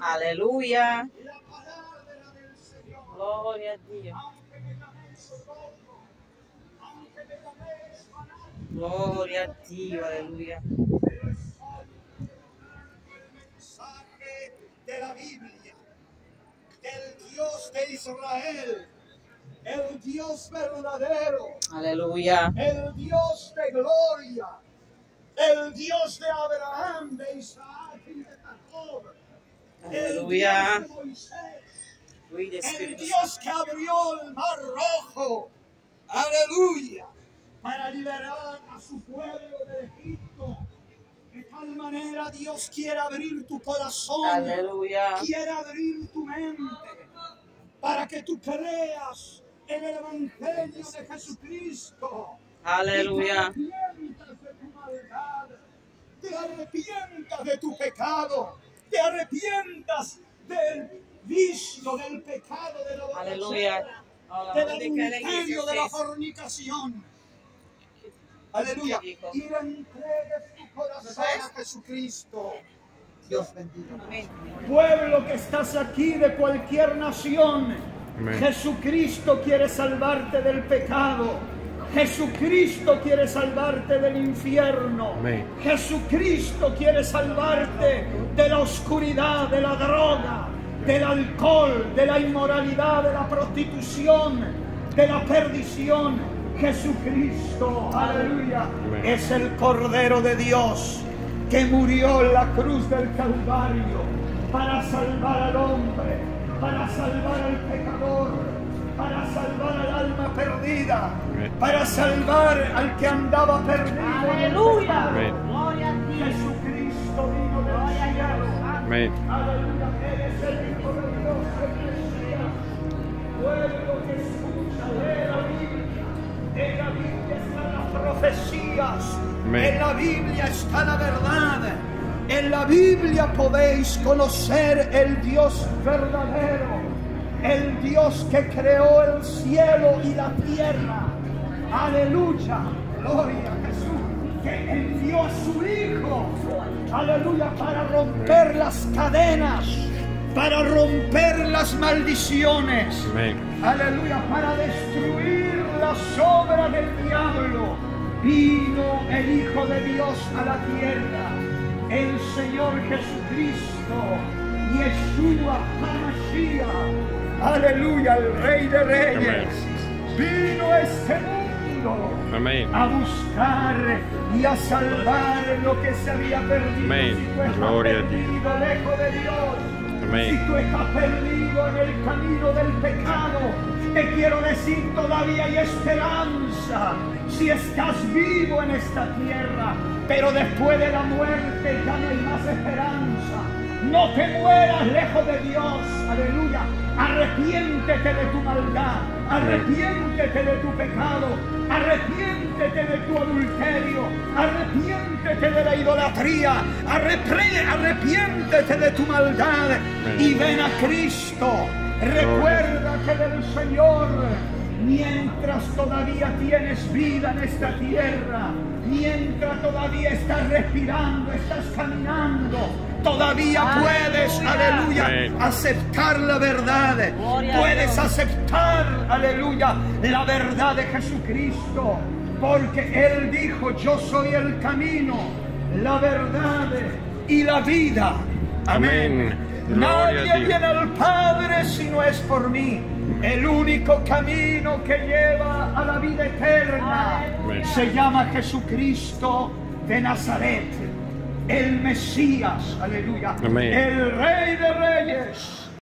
Aleluya. la palabra del Señor. Gloria a Dios. Gloria a Dios. Aleluya. mensaje de la Biblia, del Dios de Israel, el Dios verdadero, Aleluya. el Dios de gloria, el Dios de Abraham, de Isaac Aleluya. El Dios que abrió el mar rojo, aleluya, para liberar a su pueblo de Egipto. De tal manera Dios quiere abrir tu corazón, Aleluya. quiere abrir tu mente, para que tú creas en el Evangelio de Jesucristo. Aleluya. Y arrepientas de tu pecado, te arrepientas del vicio, del pecado, de la Aleluya. del adulterio, de la fornicación. Aleluya. Y le entregues tu corazón a Jesucristo. Dios bendiga. Amén. Pueblo que estás aquí de cualquier nación, Amén. Jesucristo quiere salvarte del pecado. Jesucristo quiere salvarte del infierno. Amén. Jesucristo quiere salvarte de la oscuridad, de la droga, del alcohol, de la inmoralidad, de la prostitución, de la perdición. Jesucristo, aleluya, Amén. es el Cordero de Dios que murió en la cruz del Calvario para salvar al hombre, para salvar al pecador, para salvar al alma perdida, Amén. para salvar al que andaba perdido. Aleluya. Gloria a Dios. Jesucristo vino del cielo. Amén. Aleluya, eres el Hijo de Dios, el Mesías. Pueblo que escucha, lee la Biblia. En la Biblia están las profecías. Amén. En la Biblia está la verdad. En la Biblia podéis conocer el Dios verdadero. El Dios que creó el cielo y la tierra. Aleluya. Gloria a Jesús. Que envió a su Hijo. Aleluya. Para romper las cadenas. Para romper las maldiciones. Amén. Aleluya, para destruir las obras del diablo. Vino el Hijo de Dios a la tierra, el Señor Jesucristo, Yeshua HaMashiach. Aleluya, el Rey de Reyes. Vino a este mundo Amén. a buscar y a salvar lo que se había perdido. Amén. Si tú estás Gloria perdido lejos de Dios, Amén. si tú estás perdido en el camino del pecado, te quiero decir todavía hay esperanza. Si estás vivo en esta tierra, pero después de la muerte ya no hay más esperanza. No te mueras lejos de Dios. Aleluya. Arrepiéntete de tu maldad. Arrepiéntete de tu pecado. Arrepiéntete de tu adulterio. Arrepiéntete de la idolatría. Arrepiéntete de tu maldad. Y ven a Cristo. Recuerda que del Señor, mientras todavía tienes vida en esta tierra, mientras todavía estás respirando, estás caminando, todavía puedes, aleluya, aceptar la verdad. Puedes aceptar, aleluya, la verdad de Jesucristo. Porque Él dijo, yo soy el camino, la verdad y la vida. Amén. Nadie viene al Padre si no es por mí. El único camino que lleva a la vida eterna Amén. se llama Jesucristo de Nazaret. El Mesías, aleluya. Amén. El Rey de Reyes.